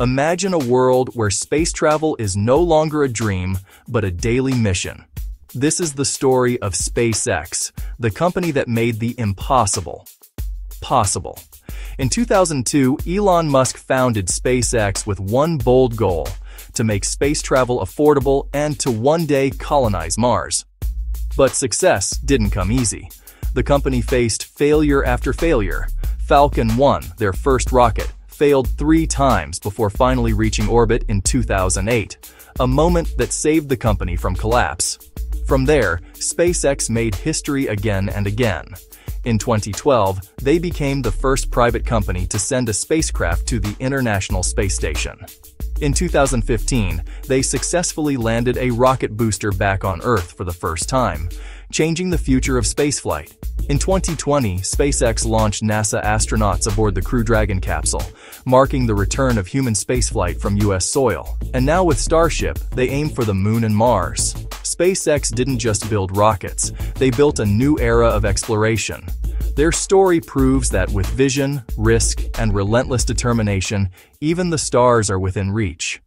Imagine a world where space travel is no longer a dream, but a daily mission. This is the story of SpaceX, the company that made the impossible possible. In 2002, Elon Musk founded SpaceX with one bold goal, to make space travel affordable and to one day colonize Mars. But success didn't come easy. The company faced failure after failure. Falcon 1, their first rocket, failed three times before finally reaching orbit in 2008, a moment that saved the company from collapse. From there, SpaceX made history again and again. In 2012, they became the first private company to send a spacecraft to the International Space Station. In 2015, they successfully landed a rocket booster back on Earth for the first time, changing the future of spaceflight. In 2020, SpaceX launched NASA astronauts aboard the Crew Dragon capsule, marking the return of human spaceflight from U.S. soil. And now with Starship, they aim for the Moon and Mars. SpaceX didn't just build rockets, they built a new era of exploration. Their story proves that with vision, risk, and relentless determination, even the stars are within reach.